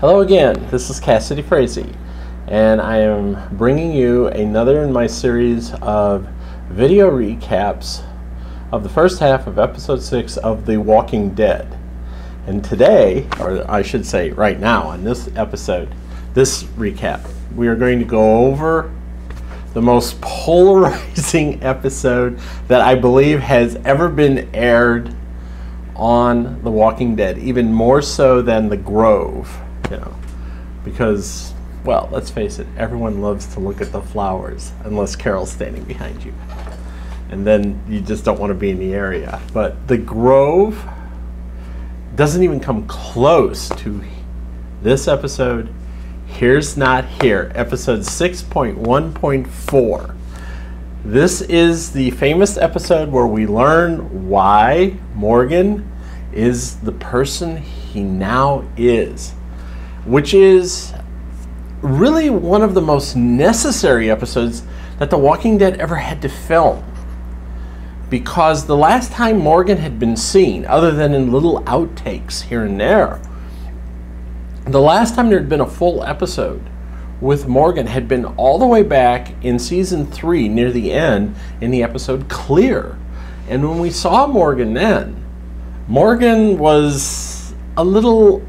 Hello again, this is Cassidy Frazee, and I am bringing you another in my series of video recaps of the first half of episode 6 of The Walking Dead. And today, or I should say right now on this episode, this recap, we are going to go over the most polarizing episode that I believe has ever been aired on The Walking Dead, even more so than The Grove know, because, well, let's face it, everyone loves to look at the flowers unless Carol's standing behind you. And then you just don't want to be in the area. But the Grove doesn't even come close to this episode. Here's Not Here, episode 6.1.4. This is the famous episode where we learn why Morgan is the person he now is which is really one of the most necessary episodes that The Walking Dead ever had to film. Because the last time Morgan had been seen, other than in little outtakes here and there, the last time there had been a full episode with Morgan had been all the way back in season three, near the end, in the episode Clear. And when we saw Morgan then, Morgan was a little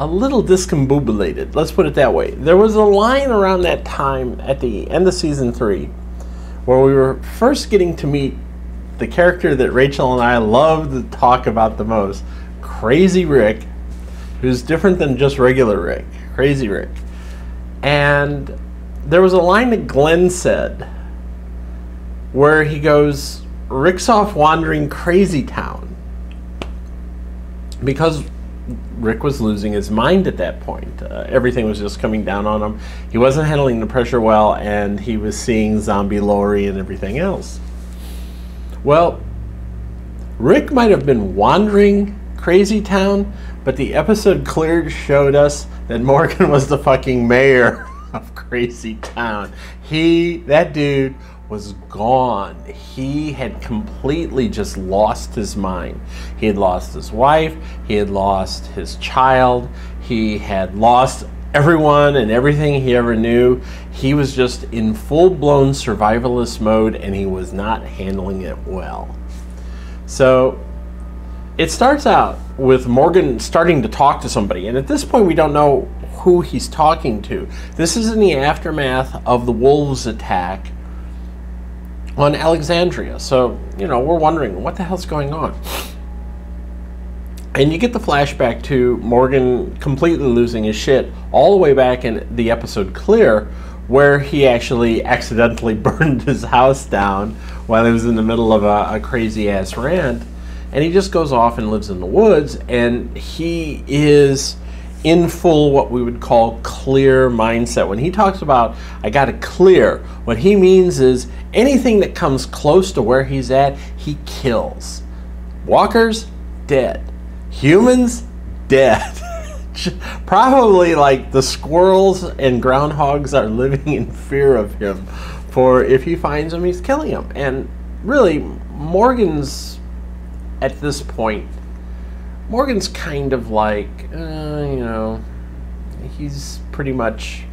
a little discombobulated. Let's put it that way. There was a line around that time at the end of season three where we were first getting to meet the character that Rachel and I love to talk about the most Crazy Rick, who's different than just regular Rick. Crazy Rick. And there was a line that Glenn said where he goes, Rick's off wandering crazy town. Because Rick was losing his mind at that point. Uh, everything was just coming down on him. He wasn't handling the pressure well, and he was seeing zombie Lori and everything else. Well, Rick might have been wandering crazy town, but the episode cleared showed us that Morgan was the fucking mayor of crazy town. He, that dude, was gone. He had completely just lost his mind. He had lost his wife, he had lost his child, he had lost everyone and everything he ever knew. He was just in full blown survivalist mode and he was not handling it well. So it starts out with Morgan starting to talk to somebody, and at this point, we don't know who he's talking to. This is in the aftermath of the wolves attack on Alexandria. So, you know, we're wondering what the hell's going on. And you get the flashback to Morgan completely losing his shit all the way back in the episode Clear, where he actually accidentally burned his house down while he was in the middle of a, a crazy ass rant. And he just goes off and lives in the woods, and he is in full what we would call clear mindset. When he talks about I got to clear, what he means is anything that comes close to where he's at, he kills. Walkers dead. Humans dead. Probably like the squirrels and groundhogs are living in fear of him. For if he finds them, he's killing them. And really, Morgan's at this point Morgan's kind of like, uh, you know, he's pretty much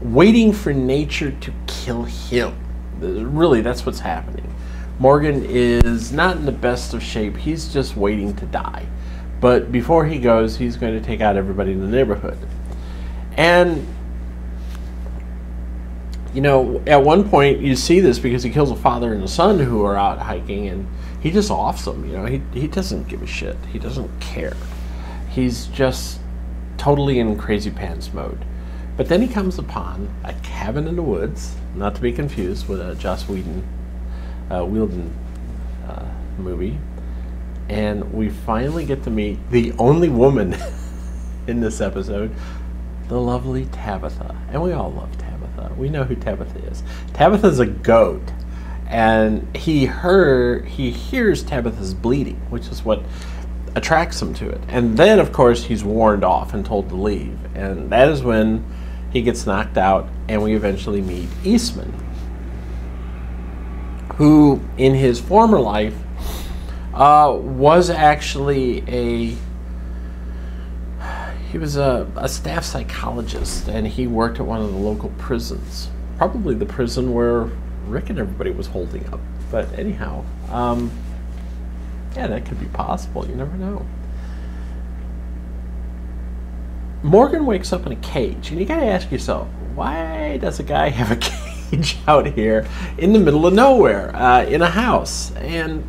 waiting for nature to kill him. Really, that's what's happening. Morgan is not in the best of shape. He's just waiting to die. But before he goes, he's going to take out everybody in the neighborhood. And, you know, at one point you see this because he kills a father and a son who are out hiking and he just offs them. You know, he he doesn't give a shit. He doesn't care. He's just totally in crazy pants mode. But then he comes upon a cabin in the woods, not to be confused with a Joss Whedon, uh, Whedon uh, movie, and we finally get to meet the only woman in this episode, the lovely Tabitha, and we all love Tabitha. We know who Tabitha is. Tabitha's a goat and he heard he hears Tabitha's bleeding, which is what attracts him to it. And then, of course, he's warned off and told to leave, and that is when he gets knocked out, and we eventually meet Eastman, who, in his former life, uh, was actually a he was a, a staff psychologist, and he worked at one of the local prisons, probably the prison where Rick and everybody was holding up. But anyhow, um, yeah, that could be possible. You never know. Morgan wakes up in a cage, and you gotta ask yourself, why does a guy have a cage out here in the middle of nowhere uh, in a house? And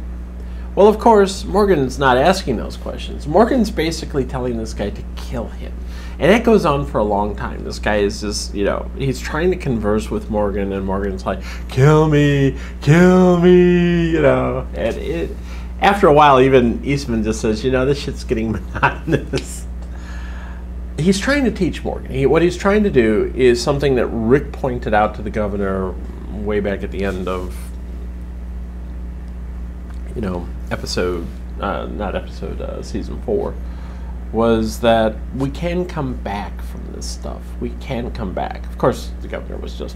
well, of course, Morgan's not asking those questions. Morgan's basically telling this guy to kill him. And that goes on for a long time. This guy is just, you know, he's trying to converse with Morgan, and Morgan's like, kill me, kill me, you know. And it, after a while, even Eastman just says, you know, this shit's getting monotonous. he's trying to teach Morgan. He, what he's trying to do is something that Rick pointed out to the governor way back at the end of, you know, episode, uh, not episode, uh, season four, was that we can come back from this stuff. We can come back. Of course, the governor was just,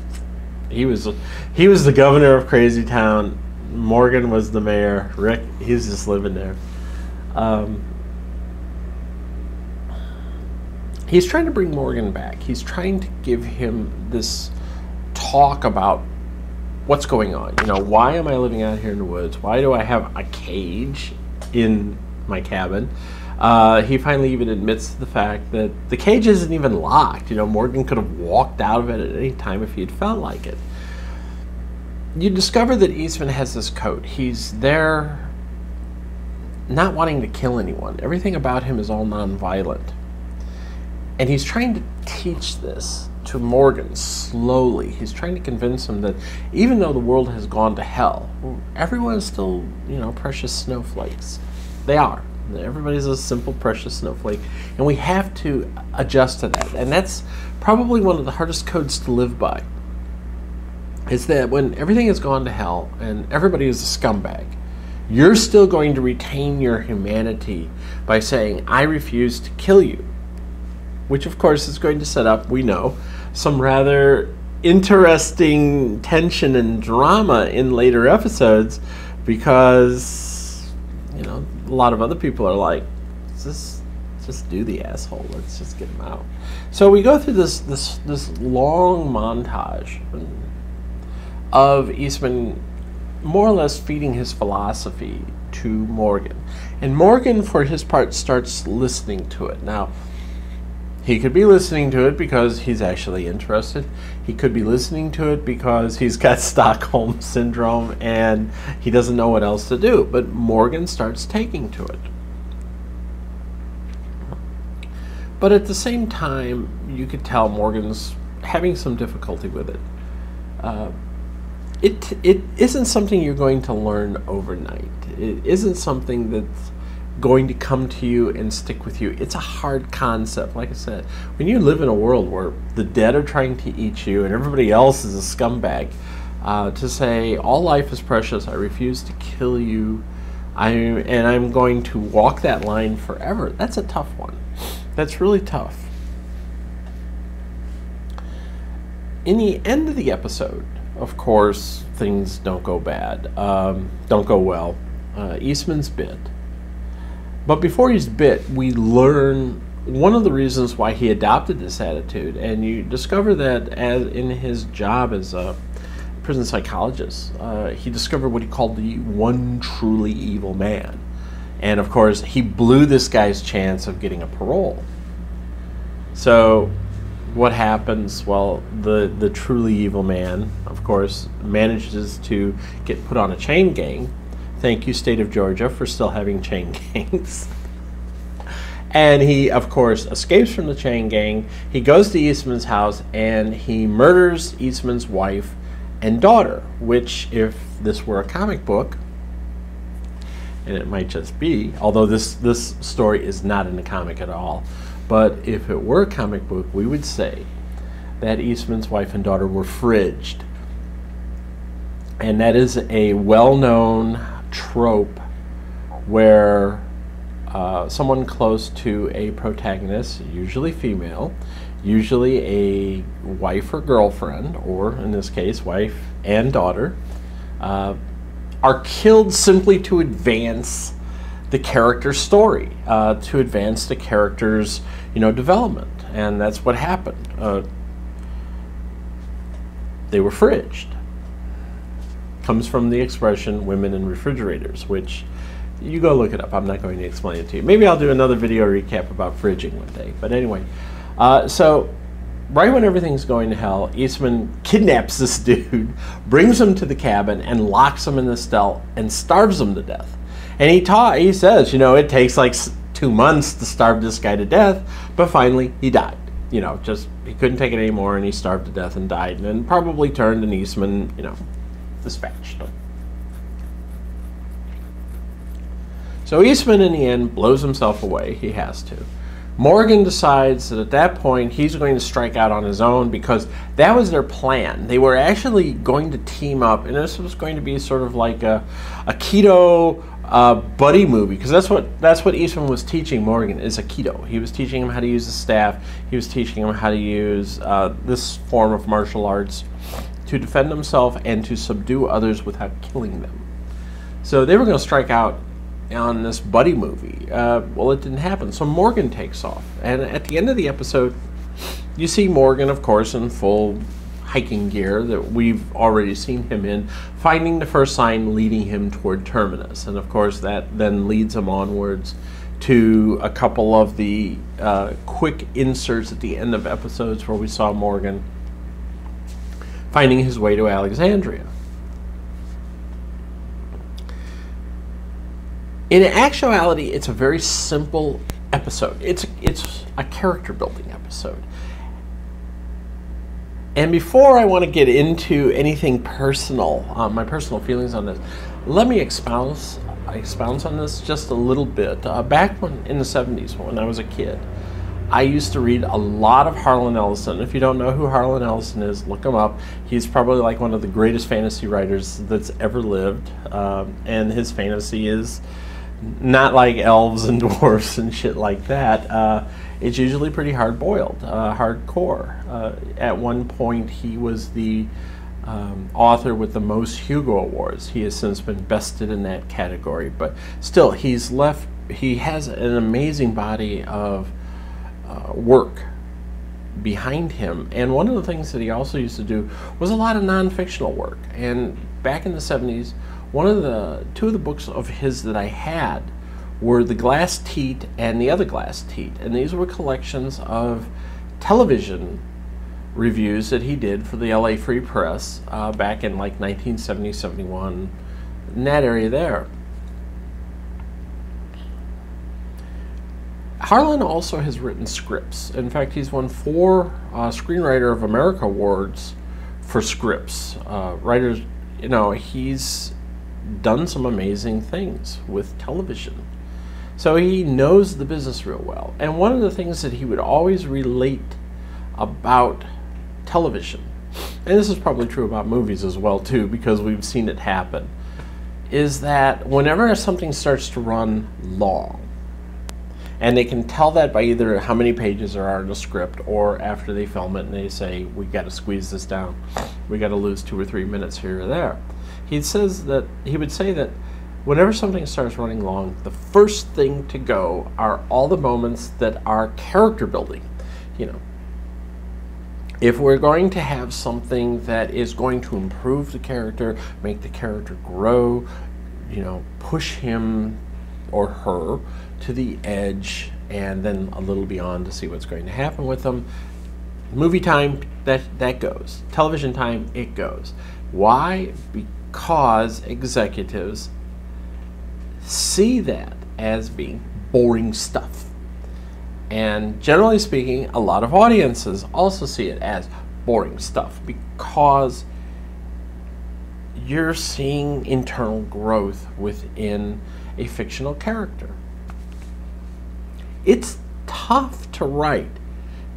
he was, he was the governor of Crazy Town. Morgan was the mayor. Rick, he's just living there. Um, he's trying to bring Morgan back. He's trying to give him this talk about what's going on. You know, why am I living out here in the woods? Why do I have a cage in my cabin? Uh, he finally even admits the fact that the cage isn't even locked. You know, Morgan could have walked out of it at any time if he had felt like it. You discover that Eastman has this coat. He's there not wanting to kill anyone. Everything about him is all nonviolent. And he's trying to teach this to Morgan slowly. He's trying to convince him that even though the world has gone to hell, everyone is still, you know, precious snowflakes. They are. Everybody's a simple, precious snowflake. And we have to adjust to that. And that's probably one of the hardest codes to live by. Is that when everything has gone to hell and everybody is a scumbag, you're still going to retain your humanity by saying, I refuse to kill you. Which, of course, is going to set up, we know, some rather interesting tension and drama in later episodes because, you know, a lot of other people are like, just, just do the asshole. Let's just get him out. So we go through this, this, this long montage of Eastman more or less feeding his philosophy to Morgan. And Morgan, for his part, starts listening to it. Now, he could be listening to it because he's actually interested. He could be listening to it because he's got Stockholm syndrome and he doesn't know what else to do. But Morgan starts taking to it. But at the same time, you could tell Morgan's having some difficulty with it. Uh, it it isn't something you're going to learn overnight. It isn't something that's going to come to you and stick with you. It's a hard concept. Like I said, when you live in a world where the dead are trying to eat you and everybody else is a scumbag, uh, to say all life is precious, I refuse to kill you, I and I'm going to walk that line forever. That's a tough one. That's really tough. In the end of the episode, of course, things don't go bad, um, don't go well. Uh, Eastman's bit but before he's bit, we learn one of the reasons why he adopted this attitude, and you discover that as in his job as a prison psychologist, uh, he discovered what he called the one truly evil man, and of course he blew this guy's chance of getting a parole. So, what happens? Well, the the truly evil man, of course, manages to get put on a chain gang Thank you, state of Georgia, for still having chain gangs. and he, of course, escapes from the chain gang. He goes to Eastman's house and he murders Eastman's wife and daughter, which, if this were a comic book, and it might just be, although this, this story is not in the comic at all, but if it were a comic book, we would say that Eastman's wife and daughter were fridged. And that is a well known trope where uh, someone close to a protagonist, usually female, usually a wife or girlfriend, or in this case, wife and daughter, uh, are killed simply to advance the character story, uh, to advance the character's you know development, and that's what happened. Uh, they were fridged. Comes from the expression "women in refrigerators," which you go look it up. I'm not going to explain it to you. Maybe I'll do another video recap about fridging one day. But anyway, uh, so right when everything's going to hell, Eastman kidnaps this dude, brings him to the cabin, and locks him in the cell and starves him to death. And he taught, he says, you know, it takes like two months to starve this guy to death, but finally he died. You know, just he couldn't take it anymore, and he starved to death and died, and probably turned and Eastman, you know, dispatched. So Eastman, in the end, blows himself away. He has to. Morgan decides that at that point he's going to strike out on his own because that was their plan. They were actually going to team up, and this was going to be sort of like a, Aikido uh, buddy movie because that's what that's what Eastman was teaching Morgan is Aikido. He was teaching him how to use the staff. He was teaching him how to use uh, this form of martial arts to defend himself and to subdue others without killing them. So they were going to strike out on this buddy movie. Uh, well, it didn't happen. So Morgan takes off. And at the end of the episode, you see Morgan, of course, in full hiking gear that we've already seen him in, finding the first sign leading him toward Terminus. And of course, that then leads him onwards to a couple of the uh, quick inserts at the end of episodes where we saw Morgan finding his way to Alexandria. In actuality, it's a very simple episode. It's it's a character building episode. And before I want to get into anything personal, uh, my personal feelings on this, let me expound expound on this just a little bit. Uh, back when in the 70s, when I was a kid, I used to read a lot of Harlan Ellison. If you don't know who Harlan Ellison is, look him up. He's probably like one of the greatest fantasy writers that's ever lived. Um, and his fantasy is not like elves and dwarfs and shit like that. Uh, it's usually pretty hard boiled, uh, hardcore. Uh, at one point, he was the um, author with the most Hugo Awards. He has since been bested in that category, but still, he's left. He has an amazing body of uh, work behind him. And one of the things that he also used to do was a lot of non fictional work. And back in the 70s, one of the two of the books of his that I had were the Glass Teat and the other Glass Teat, and these were collections of television reviews that he did for the LA Free Press uh, back in like 1970, 71, in that area there. Harlan also has written scripts. In fact, he's won four uh, Screenwriter of America awards for scripts. Uh, writers, you know, he's done some amazing things with television. So he knows the business real well. And one of the things that he would always relate about television, and this is probably true about movies as well too, because we've seen it happen, is that whenever something starts to run long, and they can tell that by either how many pages there are in the script or after they film it and they say, we got to squeeze this down. We got to lose two or three minutes here or there he says that he would say that whenever something starts running long, the first thing to go are all the moments that are character building. You know, if we're going to have something that is going to improve the character, make the character grow, you know, push him or her to the edge and then a little beyond to see what's going to happen with them. Movie time, that, that goes. Television time, it goes. Why? Because cause executives see that as being boring stuff. And generally speaking, a lot of audiences also see it as boring stuff because you're seeing internal growth within a fictional character. It's tough to write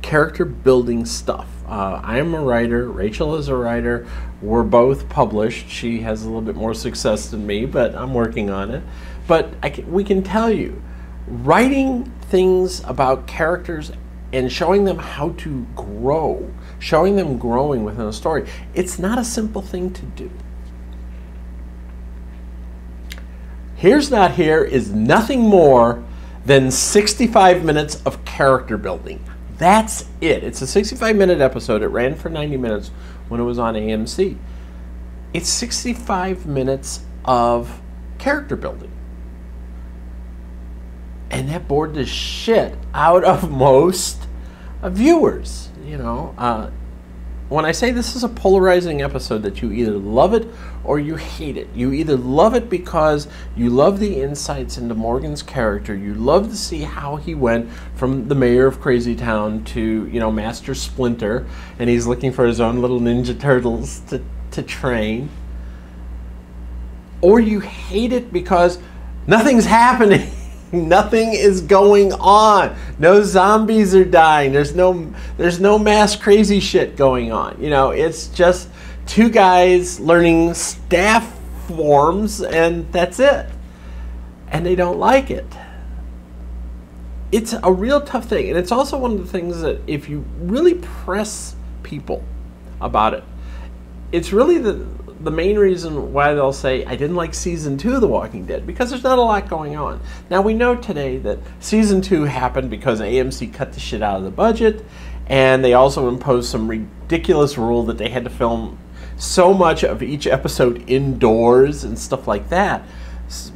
character building stuff. Uh, I'm a writer, Rachel is a writer, we're both published. She has a little bit more success than me, but I'm working on it. But can, we can tell you, writing things about characters and showing them how to grow, showing them growing within a story, it's not a simple thing to do. Here's Not Here is nothing more than 65 minutes of character building. That's it. It's a 65 minute episode. It ran for 90 minutes when it was on AMC. It's 65 minutes of character building. And that bored the shit out of most viewers. You know, uh, when I say this is a polarizing episode that you either love it or you hate it. You either love it because you love the insights into Morgan's character. You love to see how he went from the mayor of Crazy Town to, you know, Master Splinter and he's looking for his own little ninja turtles to, to train. Or you hate it because nothing's happening. Nothing is going on. No zombies are dying. There's no there's no mass crazy shit going on. You know, it's just two guys learning staff forms and that's it. And they don't like it. It's a real tough thing. And it's also one of the things that if you really press people about it, it's really the the main reason why they'll say I didn't like season two of The Walking Dead because there's not a lot going on. Now we know today that season two happened because AMC cut the shit out of the budget, and they also imposed some ridiculous rule that they had to film so much of each episode indoors and stuff like that.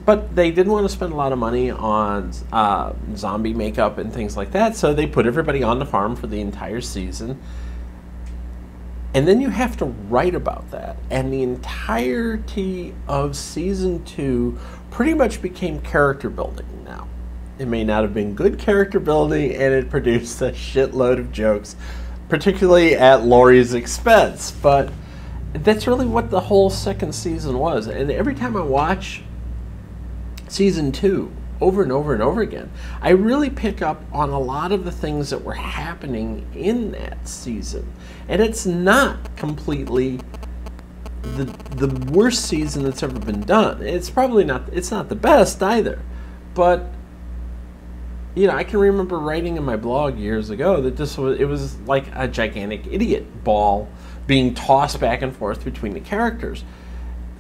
But they didn't want to spend a lot of money on uh, zombie makeup and things like that, so they put everybody on the farm for the entire season and then you have to write about that. And the entirety of season two pretty much became character building now. It may not have been good character building, and it produced a shitload of jokes, particularly at Lori's expense. But that's really what the whole second season was. And every time I watch season two, over and over and over again, I really pick up on a lot of the things that were happening in that season. And it's not completely the the worst season that's ever been done. It's probably not it's not the best either. But you know, I can remember writing in my blog years ago that this was it was like a gigantic idiot ball being tossed back and forth between the characters.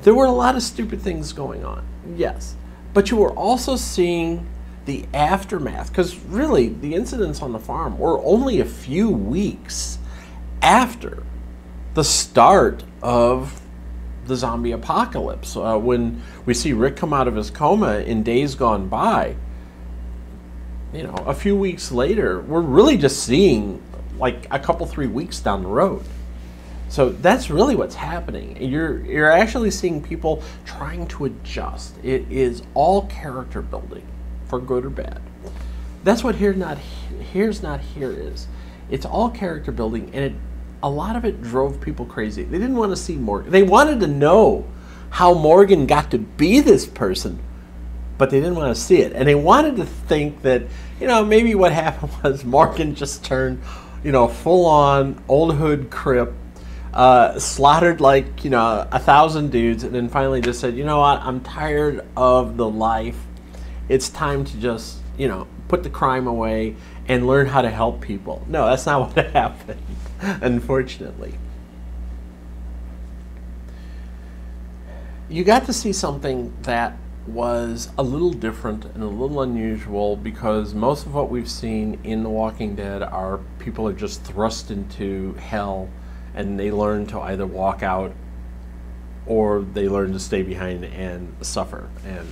There were a lot of stupid things going on. Yes. But you were also seeing the aftermath because really the incidents on the farm were only a few weeks after the start of the zombie apocalypse. Uh, when we see Rick come out of his coma in days gone by, you know, a few weeks later, we're really just seeing like a couple, three weeks down the road. So that's really what's happening. You're you're actually seeing people trying to adjust. It is all character building, for good or bad. That's what here not here's not here is. It's all character building, and it a lot of it drove people crazy. They didn't want to see Morgan. They wanted to know how Morgan got to be this person, but they didn't want to see it. And they wanted to think that, you know, maybe what happened was Morgan just turned, you know, full on old hood crip uh, slaughtered like you know a thousand dudes, and then finally just said, you know what, I'm tired of the life. It's time to just you know put the crime away and learn how to help people. No, that's not what happened, unfortunately. You got to see something that was a little different and a little unusual because most of what we've seen in The Walking Dead are people are just thrust into hell and they learn to either walk out or they learn to stay behind and suffer. And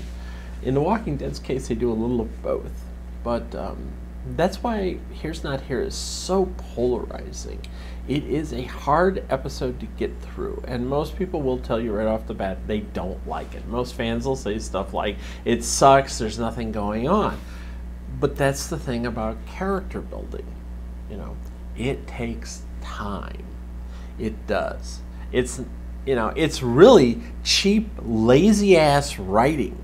in The Walking Dead's case, they do a little of both. But um, that's why Here's Not Here is so polarizing. It is a hard episode to get through, and most people will tell you right off the bat they don't like it. Most fans will say stuff like, it sucks, there's nothing going on. But that's the thing about character building. You know, it takes time it does. It's you know, it's really cheap, lazy ass writing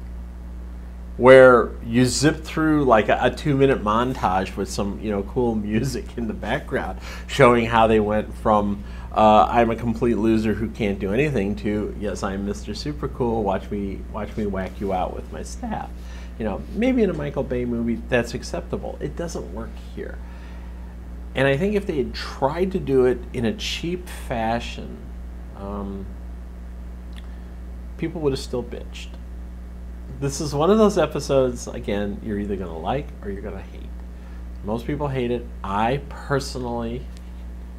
where you zip through like a, a, two minute montage with some you know cool music in the background showing how they went from uh, I'm a complete loser who can't do anything to yes I'm Mr. Super Cool watch me watch me whack you out with my staff you know maybe in a Michael Bay movie that's acceptable it doesn't work here and I think if they had tried to do it in a cheap fashion, um, people would have still bitched. this is one of those episodes, again, you're either going to like or you're going to hate. Most people hate it. I personally,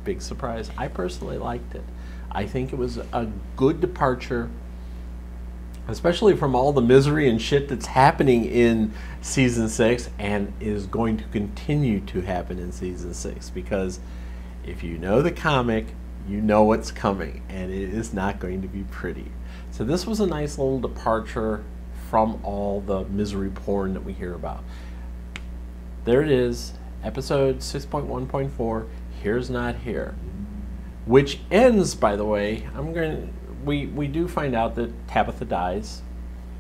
big surprise, I personally liked it. I think it was a good departure, especially from all the misery and shit that's happening in season six and is going to continue to happen in season six. Because if you know the comic, you know what's coming, and it is not going to be pretty. So, this was a nice little departure from all the misery porn that we hear about. There it is, episode 6.1.4 Here's Not Here which ends, by the way. I'm going. We we do find out that Tabitha dies.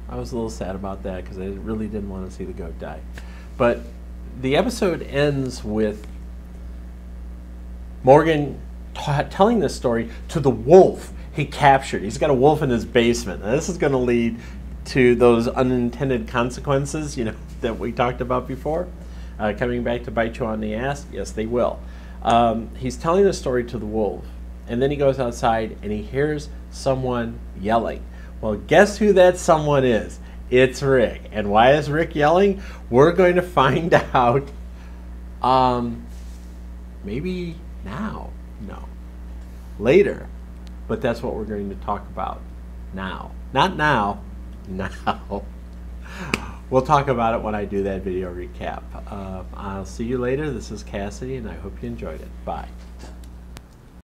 I was a little sad about that because I really didn't want to see the goat die, but the episode ends with Morgan telling this story to the wolf he captured. He's got a wolf in his basement. Now, this is going to lead to those unintended consequences, you know, that we talked about before, uh, coming back to bite you on the ass. Yes, they will. Um, he's telling the story to the wolf, and then he goes outside and he hears someone yelling. Well, guess who that someone is? It's Rick. And why is Rick yelling? We're going to find out. Um, maybe now. No. Later. But that's what we're going to talk about now. Not now. Now. We'll talk about it when I do that video recap. Uh, I'll see you later. This is Cassidy, and I hope you enjoyed it. Bye.